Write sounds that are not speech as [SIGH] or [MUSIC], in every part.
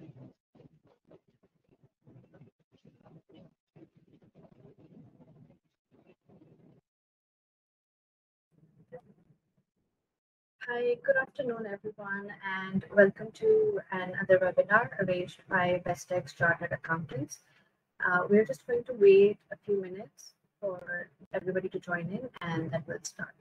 Hi, good afternoon, everyone, and welcome to another webinar arranged by Bestax Chartered Accountants. Uh, we're just going to wait a few minutes for everybody to join in, and then we'll start.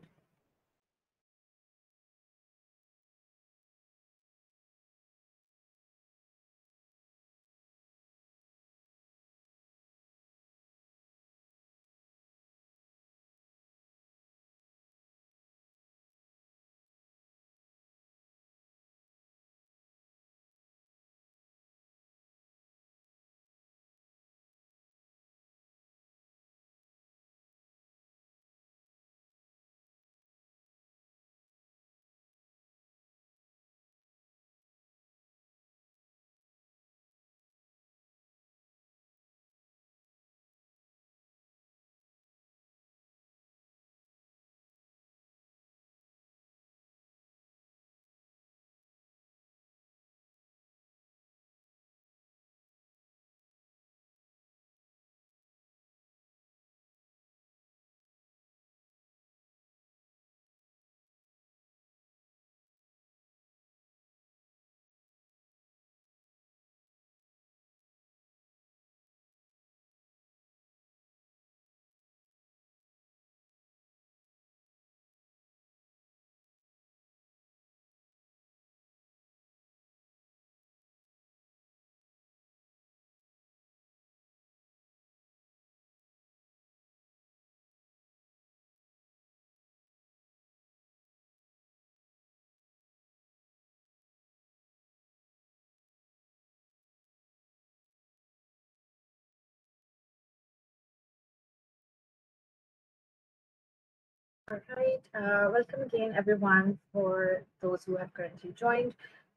All right, uh, welcome again, everyone, for those who have currently joined.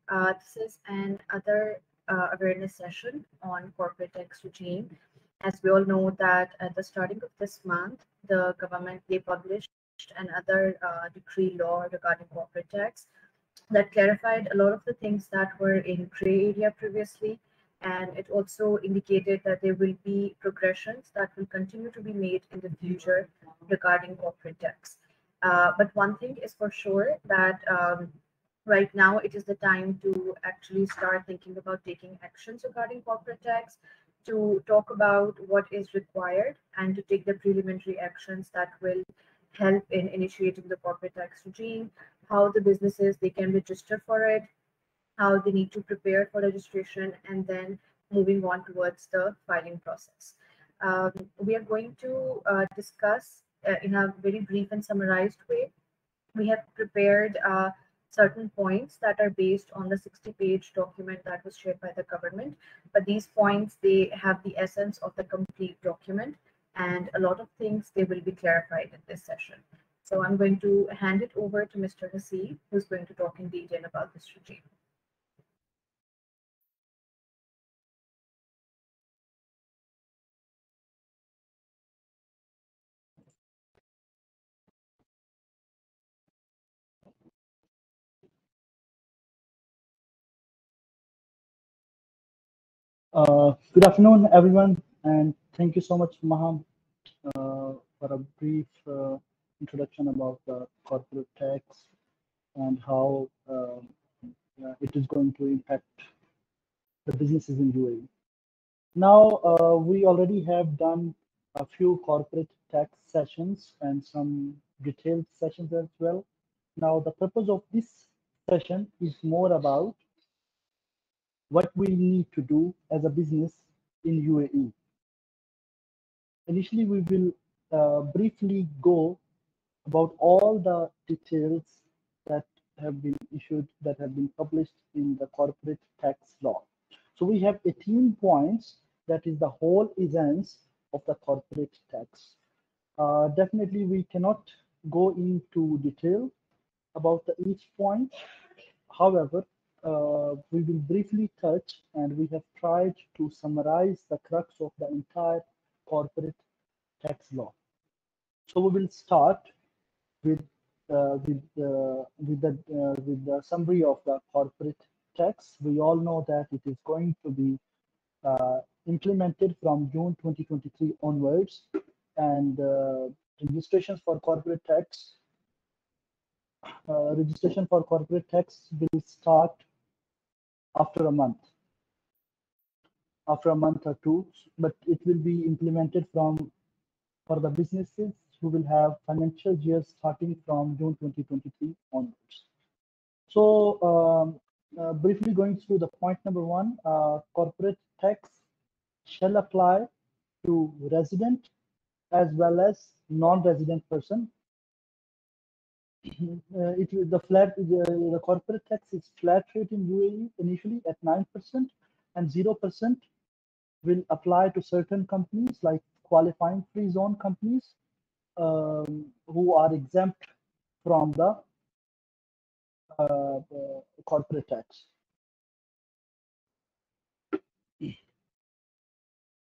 Uh, this is another uh, awareness session on corporate tax regime. As we all know that at the starting of this month, the government, they published another uh, decree law regarding corporate tax that clarified a lot of the things that were in gray area previously. And it also indicated that there will be progressions that will continue to be made in the future regarding corporate tax. Uh, but one thing is for sure that um, right now it is the time to actually start thinking about taking actions regarding corporate tax, to talk about what is required, and to take the preliminary actions that will help in initiating the corporate tax regime, how the businesses they can register for it, how they need to prepare for registration, and then moving on towards the filing process. Um, we are going to uh, discuss uh, in a very brief and summarized way. We have prepared uh, certain points that are based on the 60 page document that was shared by the government. But these points, they have the essence of the complete document and a lot of things they will be clarified in this session. So I'm going to hand it over to Mr. Haseeb, who's going to talk in detail about this regime. Uh, good afternoon, everyone, and thank you so much, Maham, uh, for a brief uh, introduction about the corporate tax and how um, it is going to impact the businesses in UAE. Now, uh, we already have done a few corporate tax sessions and some detailed sessions as well. Now, the purpose of this session is more about what we need to do as a business in UAE. Initially, we will uh, briefly go about all the details that have been issued, that have been published in the corporate tax law. So we have 18 points, that is the whole essence of the corporate tax. Uh, definitely, we cannot go into detail about the each point. However, uh, we will briefly touch and we have tried to summarize the crux of the entire corporate tax law. So we will start with uh, with uh, with the uh, with the summary of the corporate tax. We all know that it is going to be uh, implemented from June 2023 onwards, and uh, registrations for corporate tax uh, registration for corporate tax will start after a month. After a month or two but it will be implemented from for the businesses who will have financial years starting from june 2023 onwards. So um, uh, briefly going through the point number one uh, corporate tax shall apply to resident as well as non-resident person uh, it the flat the, the corporate tax is flat rate in UAE initially at nine percent and zero percent will apply to certain companies like qualifying free zone companies um, who are exempt from the uh, uh, corporate tax.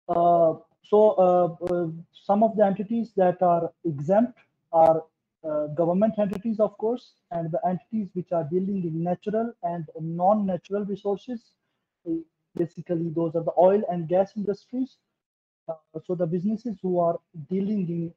Uh, so uh, uh, some of the entities that are exempt are uh, government entities, of course, and the entities which are dealing in natural and non-natural resources. Uh, basically, those are the oil and gas industries. Uh, so the businesses who are dealing in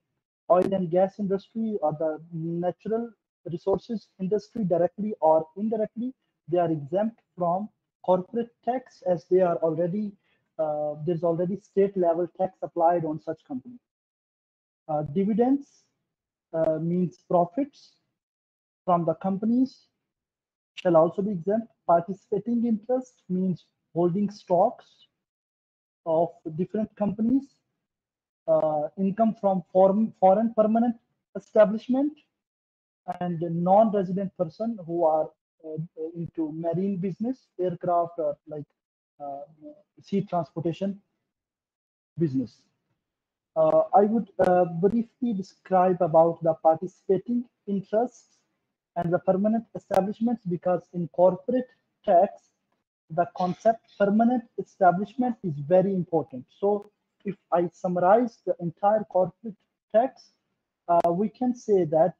oil and gas industry or the natural resources industry directly or indirectly, they are exempt from corporate tax as they are already, uh, there's already state level tax applied on such companies. Uh, dividends uh, means profits from the companies shall also be exempt. Participating interest means holding stocks of different companies. Uh, income from foreign, foreign permanent establishment and non-resident person who are uh, into marine business, aircraft or like uh, sea transportation business. Uh, I would uh, briefly describe about the participating interests and the permanent establishments because in corporate tax, the concept permanent establishment is very important. So if I summarize the entire corporate tax, uh, we can say that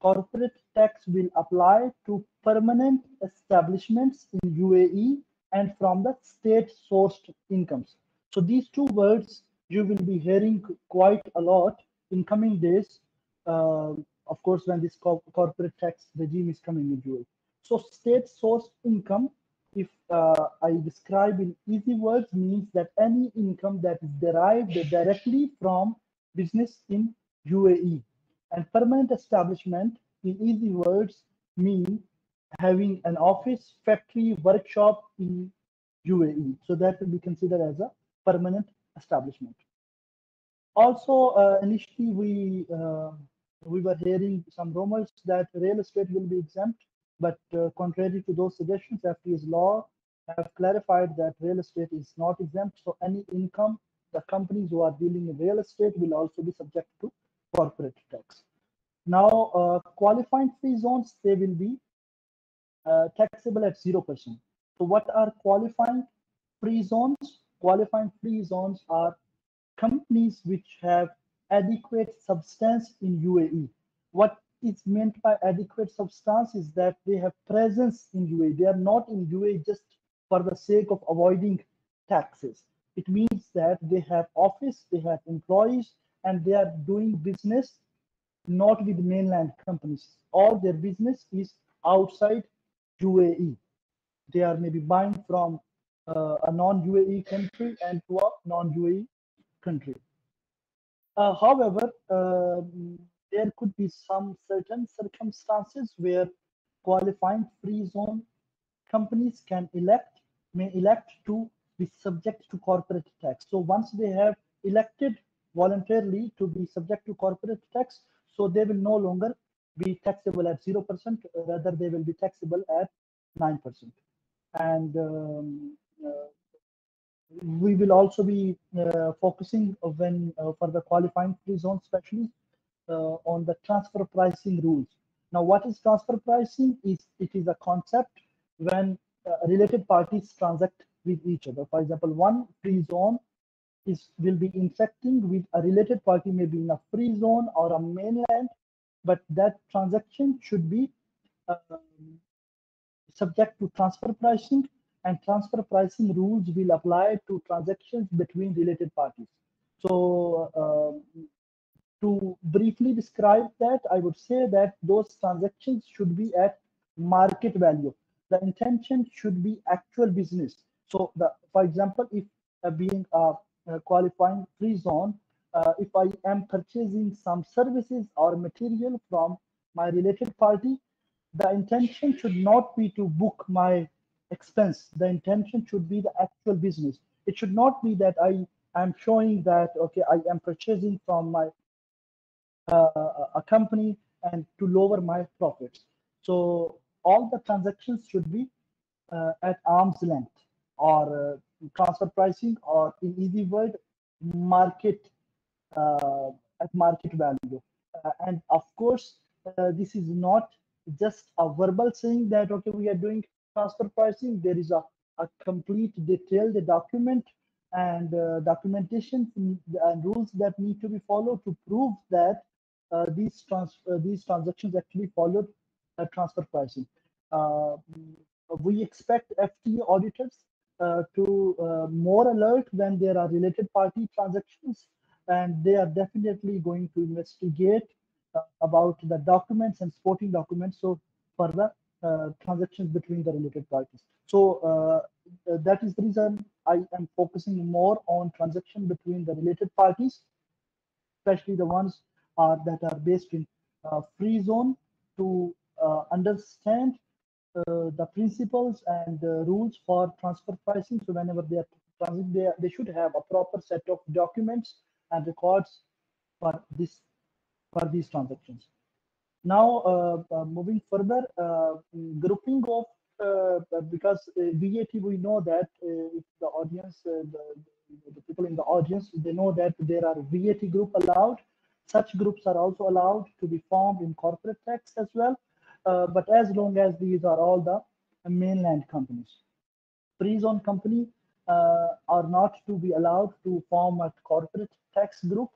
corporate tax will apply to permanent establishments in UAE and from the state sourced incomes. So these two words you will be hearing quite a lot in coming days, uh, of course, when this co corporate tax regime is coming into it. So state source income, if uh, I describe in easy words, means that any income that is derived directly from business in UAE. And permanent establishment, in easy words, mean having an office, factory, workshop in UAE. So that will be considered as a permanent establishment. Also, uh, initially we uh, we were hearing some rumors that real estate will be exempt, but uh, contrary to those suggestions, FTA's law have clarified that real estate is not exempt. So any income, the companies who are dealing in real estate will also be subject to corporate tax. Now, uh, qualifying free zones, they will be uh, taxable at 0%. So what are qualifying free zones? Qualifying free zones are companies which have adequate substance in UAE. What is meant by adequate substance is that they have presence in UAE. They are not in UAE just for the sake of avoiding taxes. It means that they have office, they have employees, and they are doing business not with mainland companies. All their business is outside UAE. They are maybe buying from uh, a non-UAE country and to a non-UAE country. Uh, however, uh, there could be some certain circumstances where qualifying free zone companies can elect, may elect to be subject to corporate tax. So once they have elected voluntarily to be subject to corporate tax, so they will no longer be taxable at 0%, rather they will be taxable at 9%. And um, we will also be uh, focusing when uh, for the qualifying free zone especially uh, on the transfer pricing rules. Now, what is transfer pricing? Is it is a concept when uh, related parties transact with each other. For example, one free zone is will be intersecting with a related party, maybe in a free zone or a mainland, but that transaction should be um, subject to transfer pricing and transfer pricing rules will apply to transactions between related parties. So uh, to briefly describe that, I would say that those transactions should be at market value. The intention should be actual business. So, the, for example, if uh, being a, a, qualifying free zone, uh, if I am purchasing some services or material from my related party, the intention should not be to book my expense. The intention should be the actual business. It should not be that I am showing that, okay, I am purchasing from my uh, a company and to lower my profits. So all the transactions should be uh, at arm's length or uh, transfer pricing or in easy word market uh, at market value. Uh, and of course, uh, this is not just a verbal saying that okay we are doing transfer pricing. There is a, a complete detailed document and documentation and rules that need to be followed to prove that uh, these trans uh, these transactions actually followed transfer pricing. Uh, we expect FTA auditors to more alert when there are related party transactions, and they are definitely going to investigate about the documents and supporting documents. So for the uh, transactions between the related parties. So uh, that is the reason I am focusing more on transaction between the related parties, especially the ones are that are based in uh, free zone to uh, understand uh, the principles and rules for transfer pricing. So whenever they are transit, they, they should have a proper set of documents and records for this for these transactions. Now, uh, uh, moving further, uh, grouping of because VAT, we know that if the audience, the, the, people in the audience, they know that there are VAT group allowed such groups are also allowed to be formed in corporate tax as well, uh, but as long as these are all the mainland companies. Free zone company uh, are not to be allowed to form a corporate tax group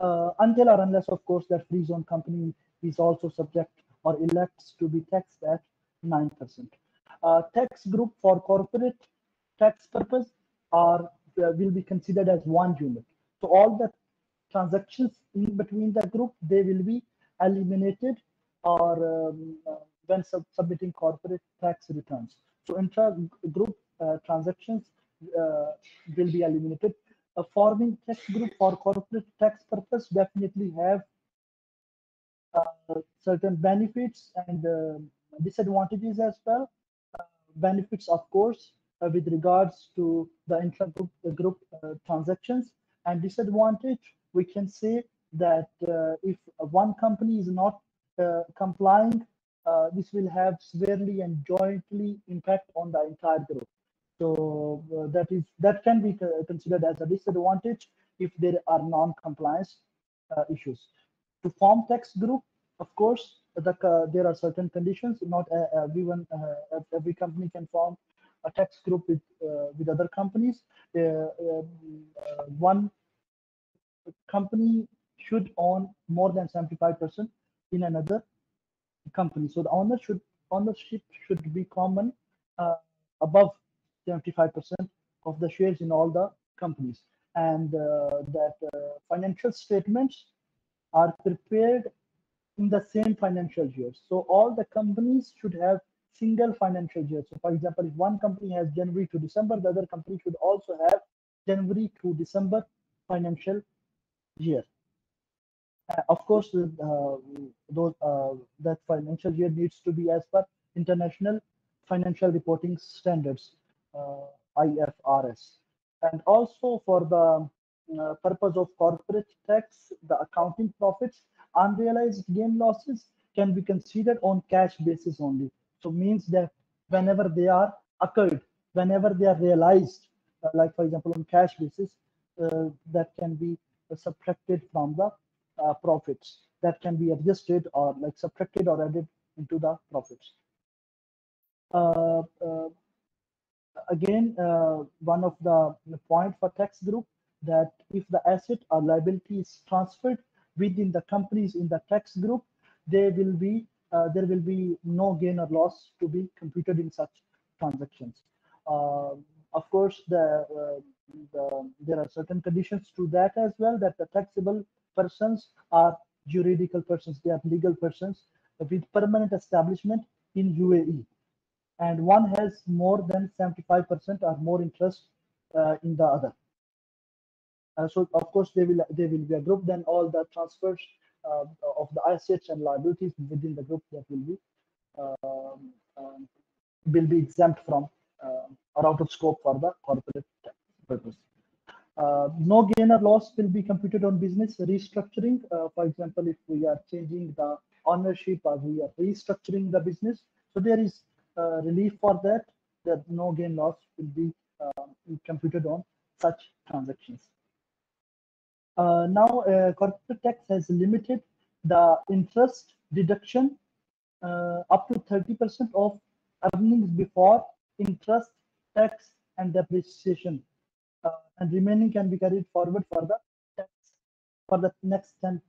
uh, until or unless, of course, that free zone company is also subject or elects to be taxed at 9%. Uh, tax group for corporate tax purpose are uh, will be considered as one unit. So all the transactions in between the group, they will be eliminated or um, uh, when sub submitting corporate tax returns. So intra-group uh, transactions uh, will be eliminated. A forming tax group for corporate tax purpose definitely have certain benefits and uh, disadvantages as well. Uh, benefits, of course, with regards to the intra-group group, transactions and disadvantage we can say that uh, if one company is not uh, complying, uh, this will have severely and jointly impact on the entire group. So that is that can be considered as a disadvantage if there are non-compliance issues. To form tax group, of course, the, uh, there are certain conditions. Not uh, everyone, uh, every company can form a tax group with with other companies. one company should own more than 75% in another company. So the owner should ownership should be common uh, above 75% of the shares in all the companies and uh, that uh, financial statements are prepared in the same financial year. So all the companies should have single financial year. So for example, if one company has January to December, the other company should also have January to December financial year. Uh, of course, uh, those, uh, that financial year needs to be as per international financial reporting standards, uh, IFRS. And also for the uh, purpose of corporate tax, the accounting profits, unrealized gain losses can be considered on cash basis only. So means that whenever they are occurred, whenever they are realized, uh, like for example on cash basis, that can be subtracted from the uh, profits that can be adjusted or like subtracted or added into the profits. Uh, uh, again, uh, one of the point for tax group that if the asset or liability is transferred within the companies in the tax group, they will be uh, there will be no gain or loss to be computed in such transactions. Uh, of course, the, uh, the, there are certain conditions to that as well that the taxable persons are juridical persons, they are legal persons with permanent establishment in UAE. And one has more than 75% or more interest uh, in the other. Uh, so of course they will they will be a group. Then all the transfers uh, of the assets and liabilities within the group that will be um, um, will be exempt from uh, or out of scope for the corporate purpose. Uh, no gain or loss will be computed on business restructuring. Uh, for example, if we are changing the ownership or we are restructuring the business, so there is uh, relief for that. That no gain loss will be computed on such transactions. Uh, now, uh, corporate tax has limited the interest deduction uh, up to 30% of earnings before interest, tax, and depreciation. and remaining can be carried forward for the tax for the next 10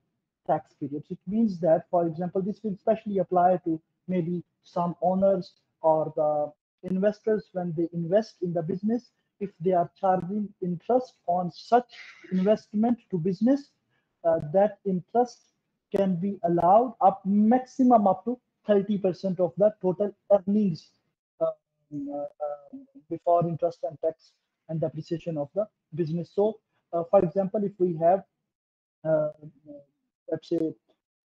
tax periods. It means that, for example, this will especially apply to maybe some owners or the investors when they invest in the business if they are charging interest on such investment to business, uh, that interest can be allowed up maximum up to 30% of the total earnings uh, uh, before interest and tax and depreciation of the business. So, uh, for example, if we have, uh, let's say,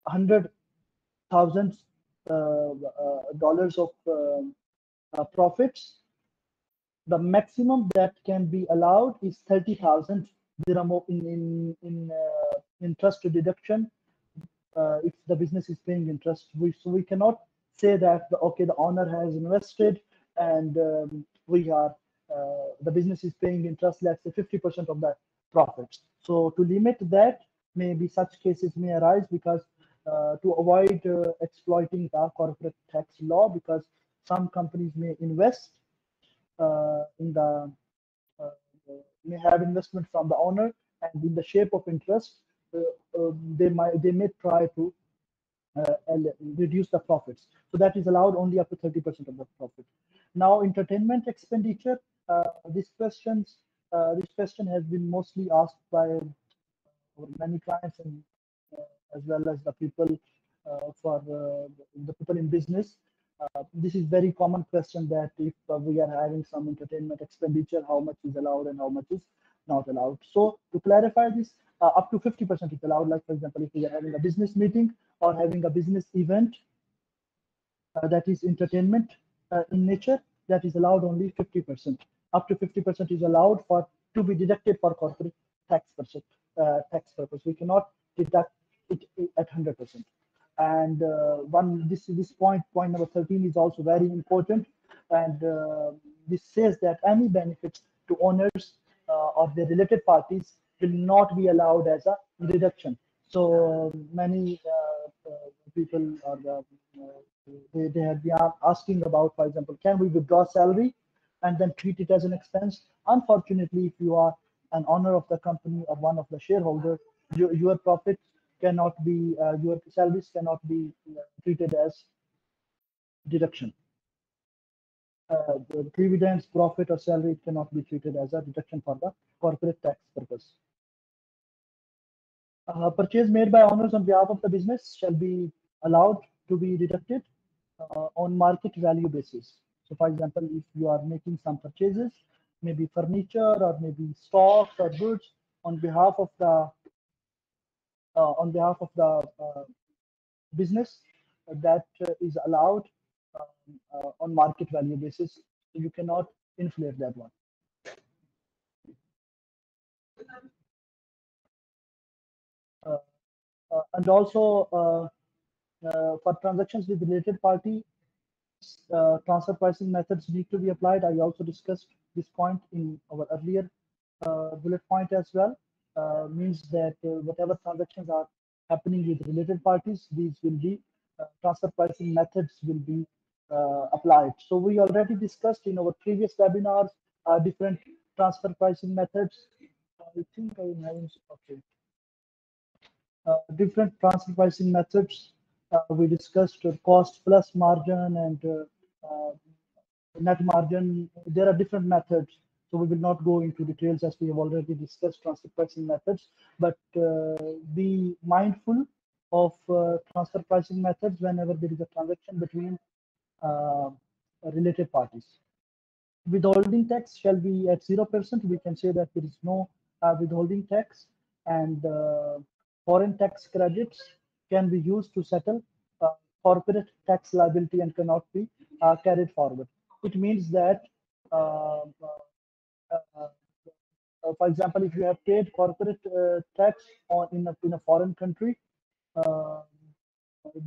hundred thousand uh, dollars of profits the maximum that can be allowed is 30,000 dirham in in in uh, interest deduction uh, if the business is paying interest. We, so we cannot say that the, okay the owner has invested and um, we are uh, the business is paying interest. Let's say 50% of the profits. So to limit that, maybe such cases may arise because uh, to avoid uh, exploiting the corporate tax law because some companies may invest in the uh, may have investment from the owner and in the shape of interest uh, um, they might they may try to reduce the profits so that is allowed only up to 30 percent of the profit now entertainment expenditure this questions this question has been mostly asked by many clients and as well as the people uh, for uh, the people in business. Uh, this is very common question that if uh, we are having some entertainment expenditure, how much is allowed and how much is not allowed. So to clarify this, uh, up to 50% is allowed. Like for example, if we are having a business meeting or having a business event uh, that is entertainment uh, in nature, that is allowed only 50%. Up to 50% is allowed for to be deducted for corporate tax purpose. tax purpose. We cannot deduct it at 100% and uh, one this this point point number 13 is also very important. And uh, this says that any benefits to owners uh, or the related parties will not be allowed as a deduction so many people are uh, they, they have been asking about for example can we withdraw salary and then treat it as an expense? Unfortunately if you are an owner of the company or one of the shareholders your, your profit cannot be uh, your salaries cannot be uh, treated as deduction. Uh, the dividends, profit, or salary cannot be treated as a deduction for the corporate tax purpose. Uh, purchase made by owners on behalf of the business shall be allowed to be deducted uh, on market value basis. So, for example, if you are making some purchases, maybe furniture or maybe stocks or goods on behalf of the on behalf of the uh, business that uh, is allowed um, on market value basis. You cannot inflate that one. and also for transactions with related party, uh, transfer pricing methods need to be applied. I also discussed this point in our earlier uh, bullet point as well. Uh, means that uh, whatever transactions are happening with related parties, these will be uh, transfer pricing methods will be applied. So we already discussed in our previous webinars different transfer pricing methods. I think I having okay. Uh, different transfer pricing methods uh, we discussed cost plus margin and uh, net margin. There are different methods. So we will not go into details as we have already discussed transfer pricing methods, but be mindful of transfer pricing methods whenever there is a transaction between related parties withholding tax shall be at 0%. We can say that there is no uh, withholding tax and uh, foreign tax credits can be used to settle uh, corporate tax liability and cannot be uh, carried forward. It means that, uh, uh, Uh, uh, for example, if you have paid corporate uh, tax on in a, in a foreign country,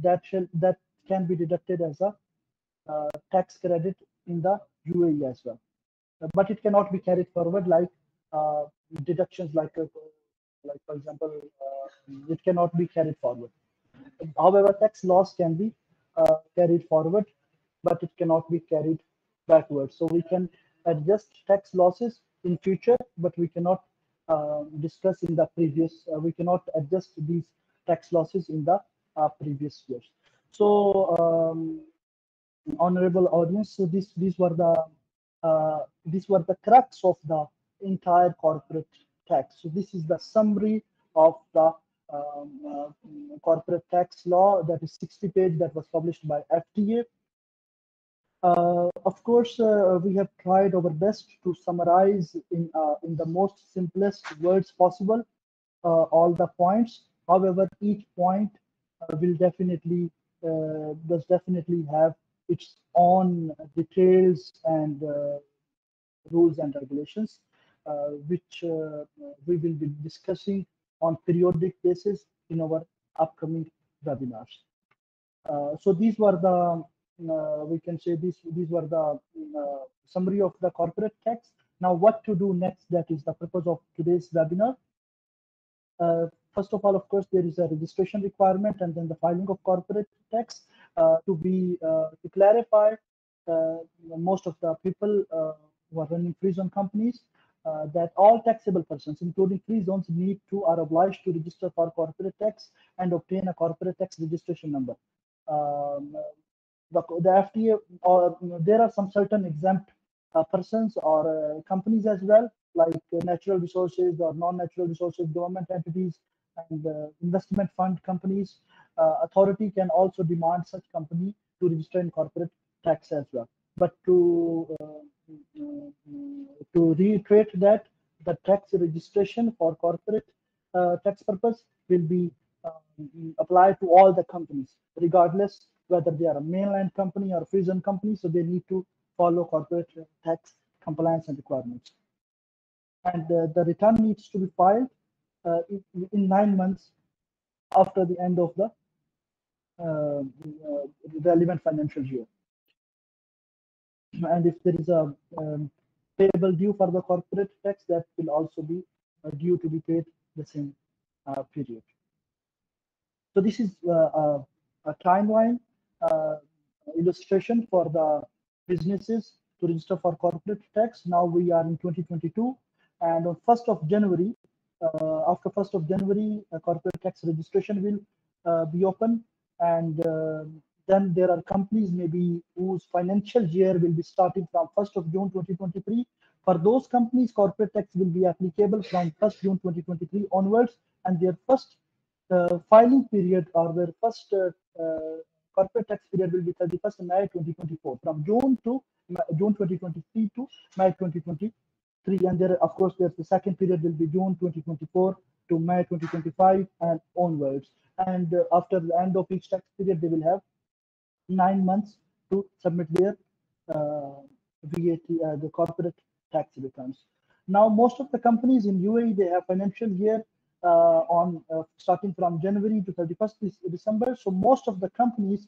that shall that can be deducted as a tax credit in the UAE as well. Uh, but it cannot be carried forward like uh, deductions like, uh, like for example, it cannot be carried forward. However, tax loss can be carried forward, but it cannot be carried backwards. So we can adjust tax losses in future, but we cannot uh, discuss in the previous, uh, we cannot adjust these tax losses in the uh, previous years. So um, honorable audience. So this these were the uh, these were the crux of the entire corporate tax. So this is the summary of the um, uh, corporate tax law that is 60 page that was published by FTA. Uh, of course, uh, we have tried our best to summarize in uh, in the most simplest words possible uh, all the points. However, each point will definitely does definitely have its own details and uh, rules and regulations, uh, which uh, we will be discussing on periodic basis in our upcoming webinars. so these were the uh, we can say these these were the uh, summary of the corporate tax. Now, what to do next? That is the purpose of today's webinar. Uh, first of all, of course, there is a registration requirement and then the filing of corporate tax. Uh, to be uh, to clarify uh, most of the people who are running free zone companies that all taxable persons, including free zones, need to are obliged to register for corporate tax and obtain a corporate tax registration number. Um, the, the FTA or there are some certain exempt uh, persons or uh, companies as well, like uh, natural resources or non-natural resources, government entities, and investment fund companies uh, authority can also demand such company to register in corporate tax as well. But to uh, to reiterate that the tax registration for corporate uh, tax purpose will be um, applied to all the companies, regardless whether they are a mainland company or a zone company. So they need to follow corporate tax compliance and requirements. And uh, the return needs to be filed uh, in, in, nine months after the end of the uh, uh, relevant financial year. And if there is a um, payable due for the corporate tax, that will also be uh, due to be paid the same period. So this is a, a timeline illustration for the businesses to register for corporate tax. Now we are in 2022 and on 1st of January, uh, after 1st of January, corporate tax registration will uh, be open and uh, then there are companies maybe whose financial year will be starting from 1st of June 2023. For those companies, corporate tax will be applicable from 1st June 2023 onwards, and their first uh, filing period or their first uh, uh corporate tax period will be 31st May 2024, from June to June 2023 to May 2023. And there, of course, there's the second period will be June 2024 to May 2025 and onwards and uh, after the end of each tax period, they will have nine months to submit their uh, VAT, uh, the corporate tax returns. Now, most of the companies in UAE, they have financial year on uh, starting from January to 31st December. So most of the companies,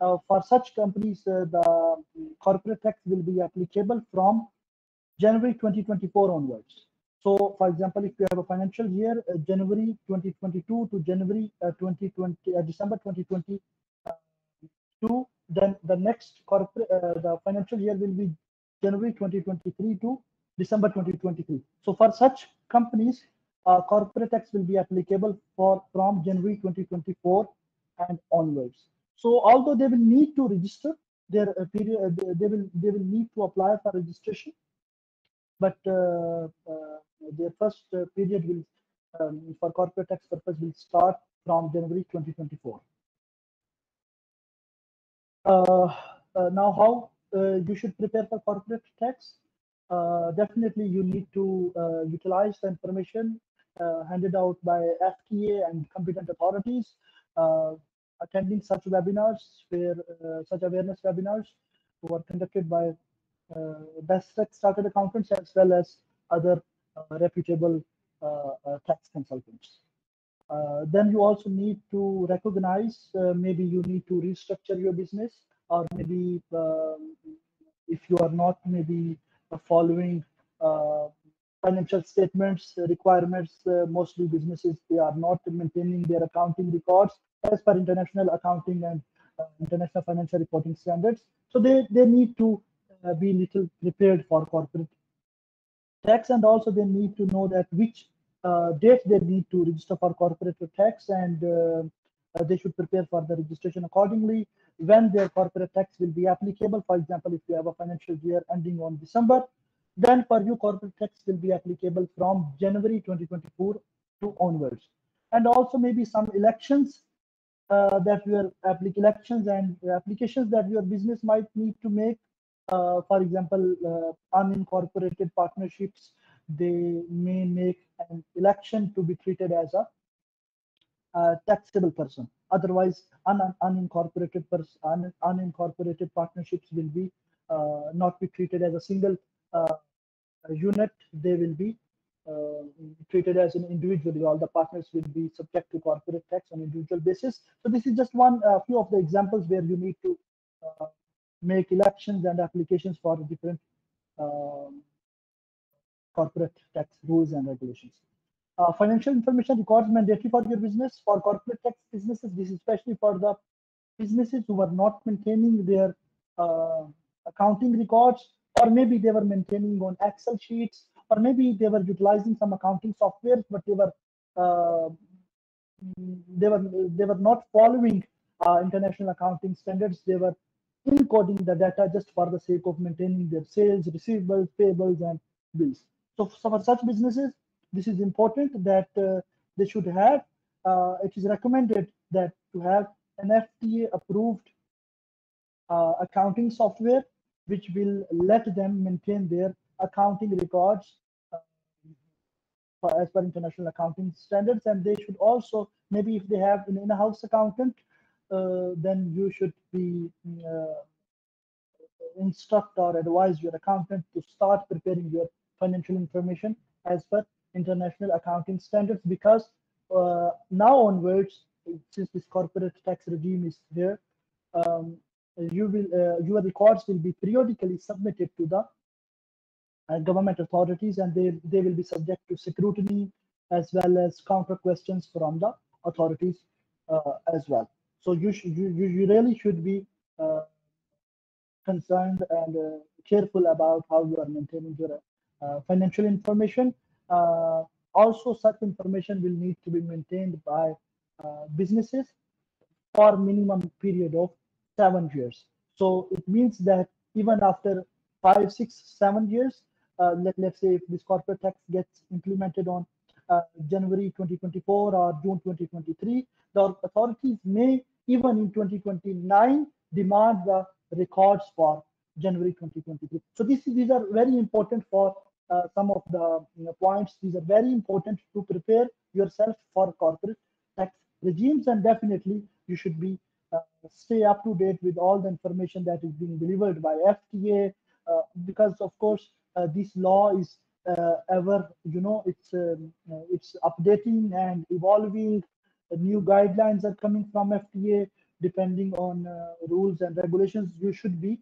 uh, for such companies, the corporate tax will be applicable from January 2024 onwards. So, for example, if you have a financial year, uh, January 2022 to January uh, 2020, uh, December 2022, then the next corporate, uh, the financial year will be January 2023 to December 2023. So, for such companies, uh, corporate tax will be applicable for from January 2024 and onwards. So although they will need to register their uh, period, uh, they will they will need to apply for registration, but uh, uh, their first uh, period will um, for corporate tax purpose will start from January 2024. Uh, uh, now, how you should prepare for corporate tax? definitely, you need to utilize the information handed out by FTA and competent authorities attending such webinars where uh, such awareness webinars were conducted by uh, Bestax Chartered accountants as well as other uh, reputable tax consultants. Uh, then you also need to recognize uh, maybe you need to restructure your business or maybe uh, if you are not maybe following uh, financial statements requirements uh, mostly businesses they are not maintaining their accounting records as per international accounting and international financial reporting standards so they they need to be little prepared for corporate tax and also they need to know that which uh, date they need to register for corporate tax and uh, uh, they should prepare for the registration accordingly when their corporate tax will be applicable. For example, if you have a financial year ending on December, then you corporate tax will be applicable from January 2024 to onwards. And also maybe some elections uh, that your applic elections and applications that your business might need to make. Uh, for example, uh, unincorporated partnerships they may make an election to be treated as a, taxable person. Otherwise, un, unincorporated person, un, unincorporated partnerships will be uh, not be treated as a single unit. They will be uh, treated as an individual. All the partners will be subject to corporate tax on individual basis. So this is just one few of the examples where you need to uh, make elections and applications for different um, corporate tax rules and regulations. Uh, financial information records mandatory for your business. For corporate tax businesses, this is especially for the businesses who are not maintaining their uh, accounting records, or maybe they were maintaining on Excel sheets, or maybe they were utilizing some accounting software, but they were uh, they were they were not following uh, international accounting standards. They were encoding the data just for the sake of maintaining their sales, receivables, payables, and bills. So, so for such businesses, this is important that uh, they should have. Uh, it is recommended that to have an FTA approved uh, accounting software, which will let them maintain their accounting records uh, as per international accounting standards. And they should also, maybe if they have an in-house accountant, uh, then you should be uh, instruct or advise your accountant to start preparing your financial information as per international accounting standards because uh, now onwards, since this corporate tax regime is here, um, you will uh, your records will be periodically submitted to the uh, government authorities and they they will be subject to scrutiny as well as counter questions from the authorities uh, as well so you you, you really should be uh, concerned and uh, careful about how you are maintaining your uh, financial information. Also, such information will need to be maintained by businesses for minimum period of seven years. So it means that even after five, six, seven years, uh, let, let's say if this corporate tax gets implemented on uh, January 2024 or June 2023, the authorities may even in 2029 demand the records for January 2023. So this, these are very important for uh, some of the you know, points. These are very important to prepare yourself for corporate tax regimes, and definitely you should be stay up to date with all the information that is being delivered by FTA, uh, because of course uh, this law is uh, ever you know it's um, uh, it's updating and evolving. new guidelines are coming from FTA depending on rules and regulations. You should be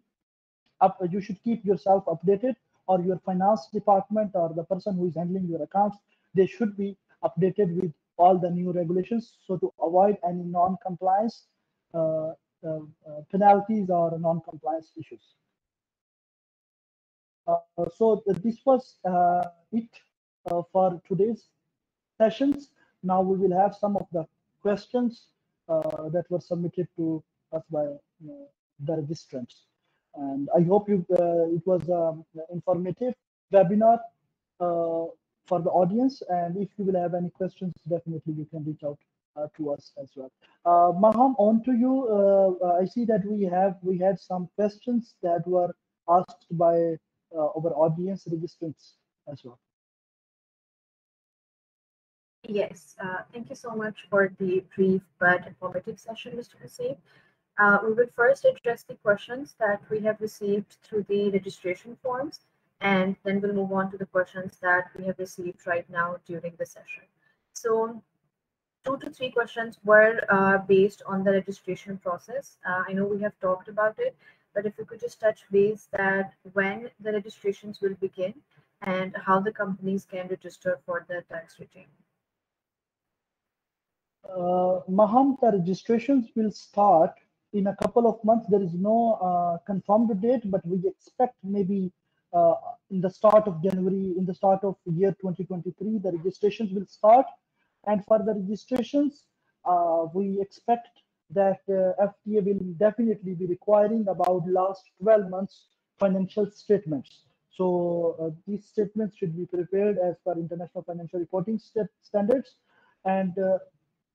up. You should keep yourself updated or your finance department or the person who is handling your accounts, they should be updated with all the new regulations. So to avoid any non-compliance uh, uh, uh penalties or non-compliance issues. Uh, so this was uh, it uh, for today's sessions. Now we will have some of the questions that were submitted to us by the registrants. And I hope you uh, it was um, informative webinar uh, for the audience. And if you will have any questions, definitely you can reach out uh, to us as well. Uh, Maham, on to you. Uh, uh, I see that we have we had some questions that were asked by uh, our audience registrants as well. Yes, uh, thank you so much for the brief but informative session, Mr. Haseeb. Uh, we will first address the questions that we have received through the registration forms, and then we'll move on to the questions that we have received right now during the session. So two to three questions were uh, based on the registration process. Uh, I know we have talked about it, but if you could just touch base that when the registrations will begin and how the companies can register for the tax regime. Uh, Maham, the registrations will start in a couple of months. There is no uh, confirmed date, but we expect maybe uh, in the start of January, in the start of year 2023, the registrations will start. And for the registrations, uh, we expect that uh, FTA will definitely be requiring about last 12 months financial statements. So uh, these statements should be prepared as per international financial reporting st standards. And uh,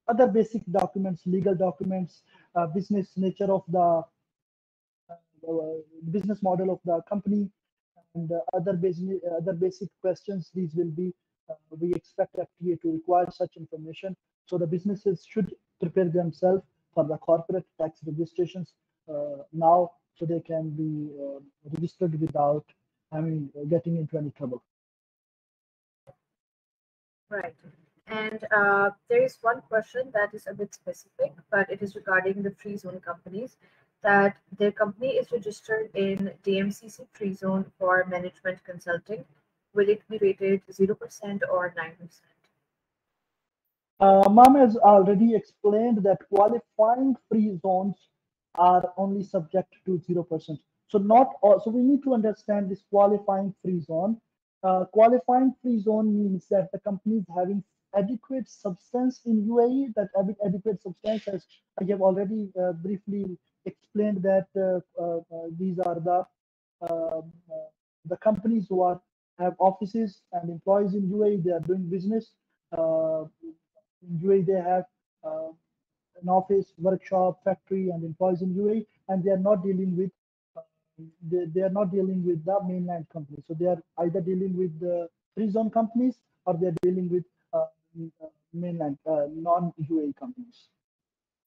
other basic documents, legal documents, uh, business nature of the uh, business model of the company, and other basic other basic questions. These will be we expect FTA to require such information. So the businesses should prepare themselves for the corporate tax registrations uh, now, so they can be uh, registered without I mean getting into any trouble. Right. And uh, there is one question that is a bit specific, but it is regarding the free zone companies that their company is registered in DMCC free zone for management consulting. Will it be rated 0% or 9%? Uh, Maham has already explained that qualifying free zones are only subject to 0%. So not all, so we need to understand this qualifying free zone. Uh, qualifying free zone means that the company is having adequate substance in UAE, that adequate substance, as I have already uh, briefly explained that uh, uh, these are the um, the companies who are have offices and employees in UAE. They are doing business. in UAE, they have an office, workshop, factory, and employees in UAE, and they are not dealing with they, they are not dealing with the mainland companies. So they are either dealing with the free zone companies or they're dealing with uh, mainland uh, non-UAE companies.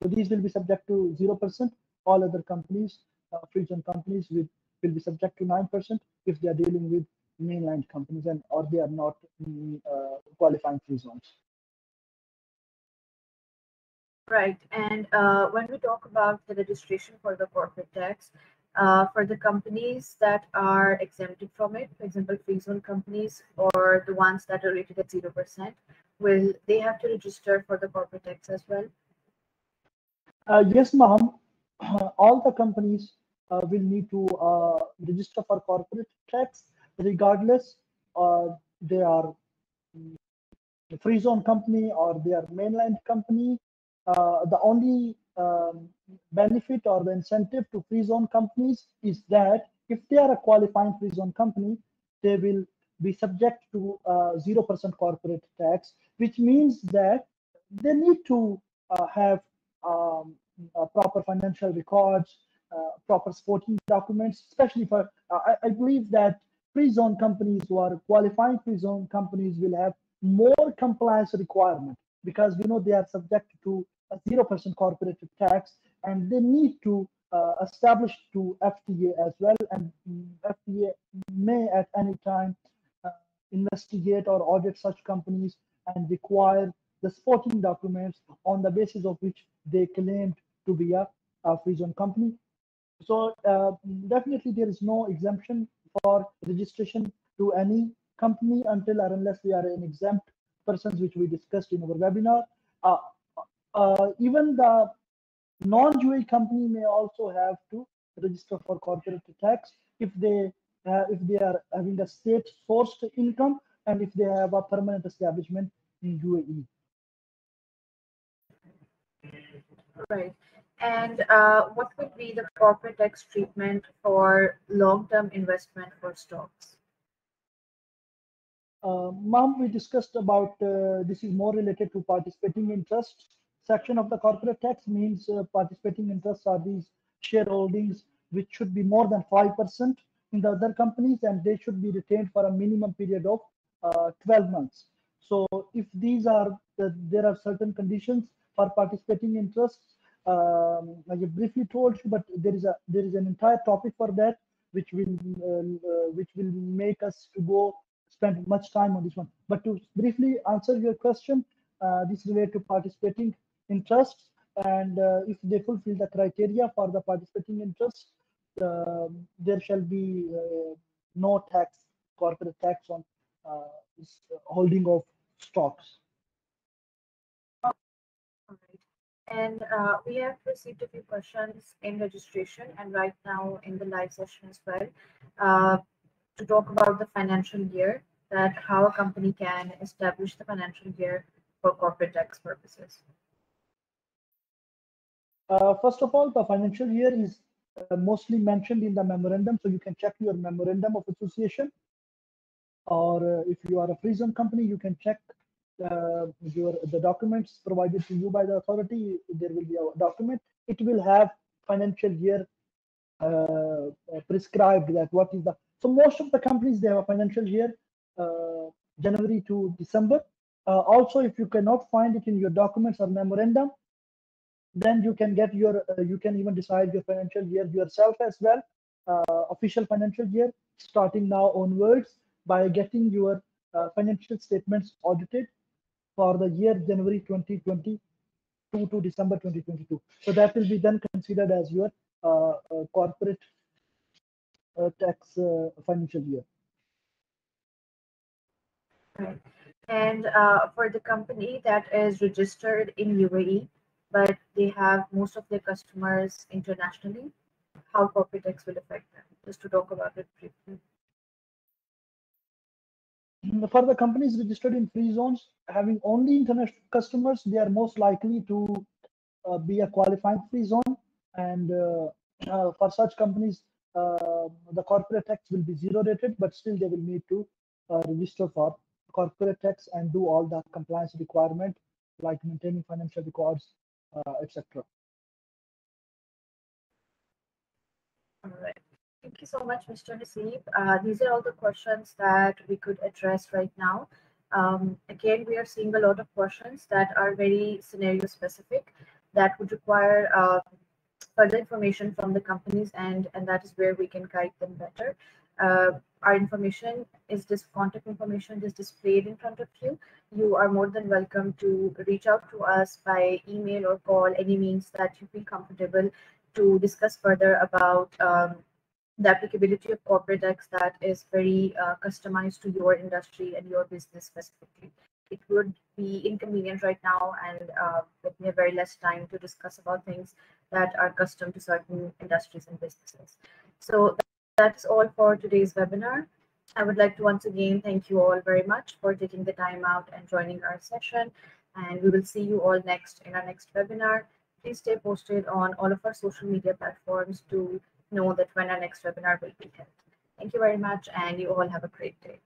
So these will be subject to 0%. All other companies, uh, free zone companies will, will be subject to 9% if they are dealing with mainland companies and or they are not uh, qualifying free zones. Right. And uh, when we talk about the registration for the corporate tax, uh, for the companies that are exempted from it, for example, free zone companies or the ones that are rated at 0%, will they have to register for the corporate tax as well? Uh, yes, ma'am. [CLEARS THROAT] All the companies uh, will need to uh, register for corporate tax regardless uh, they are a free zone company or they are mainland company. Uh, the only um, benefit or the incentive to free zone companies is that if they are a qualifying free zone company, they will be subject to 0% uh, corporate tax, which means that they need to uh, have um, uh, proper financial records, uh, proper sporting documents, especially for, uh, I, I, believe that free zone companies who are qualifying free zone companies will have more compliance requirement because we know they are subject to a 0% corporate tax and they need to uh, establish to FTA as well and FTA may at any time uh, investigate or audit such companies and require the sporting documents on the basis of which they claimed to be a, a free zone company. So uh, definitely there is no exemption for registration to any company until or unless we are an exempt persons, which we discussed in our webinar. Uh, uh, even the non-UAE company may also have to register for corporate tax if they uh, if they are having a state sourced income and if they have a permanent establishment in UAE. Right. And uh, what would be the corporate tax treatment for long-term investment for stocks? Uh, we discussed about uh, this is more related to participating interest section of the corporate tax means uh, participating interests are these shareholdings which should be more than 5% in the other companies and they should be retained for a minimum period of uh, 12 months. So if these are, the, there are certain conditions for participating interests, um, I briefly told you, but there is a there is an entire topic for that, which will uh, which will make us to go spend much time on this one. But to briefly answer your question, uh, this related to participating interests, and uh, if they fulfill the criteria for the participating interests, uh, there shall be uh, no tax, corporate tax on uh, holding of stocks. And uh, we have received a few questions in registration and right now in the live session as well uh, to talk about the financial year that how a company can establish the financial year for corporate tax purposes. Uh, first of all, the financial year is uh, mostly mentioned in the memorandum, so you can check your memorandum of association. Or uh, if you are a free zone company, you can check your the documents provided to you by the authority. There will be a document. It will have financial year uh, prescribed that what is the so most of the companies they have a financial year January to December. also, if you cannot find it in your documents or memorandum, then you can get your uh, you can even decide your financial year yourself as well uh, official financial year starting now onwards by getting your uh, financial statements audited for the year january 2022 to december 2022 so that will be then considered as your uh, uh, corporate uh, tax financial year right and for the company that is registered in uae but they have most of their customers internationally, how corporate tax will affect them? Just to talk about it briefly. For the companies registered in free zones, having only international customers, they are most likely to uh, be a qualifying free zone. And uh, uh, for such companies, uh, the corporate tax will be zero rated, but still they will need to uh, register for corporate tax and do all the compliance requirement like maintaining financial records uh, etc. All right. Thank you so much, Mr. Haseeb. Uh, these are all the questions that we could address right now. Um, again, we are seeing a lot of questions that are very scenario specific that would require uh, further information from the companies and, and that is where we can guide them better. Uh, our information is this contact information is displayed in front of you. You are more than welcome to reach out to us by email or call, any means that you feel comfortable to discuss further about um, the applicability of corporate tax that is very uh, customized to your industry and your business specifically. It would be inconvenient right now and uh, with me very less time to discuss about things that are custom to certain industries and businesses. So that's all for today's webinar. I would like to once again thank you all very much for taking the time out and joining our session. And we will see you all next in our next webinar. Please stay posted on all of our social media platforms to know that when our next webinar will be held. Thank you very much, and you all have a great day.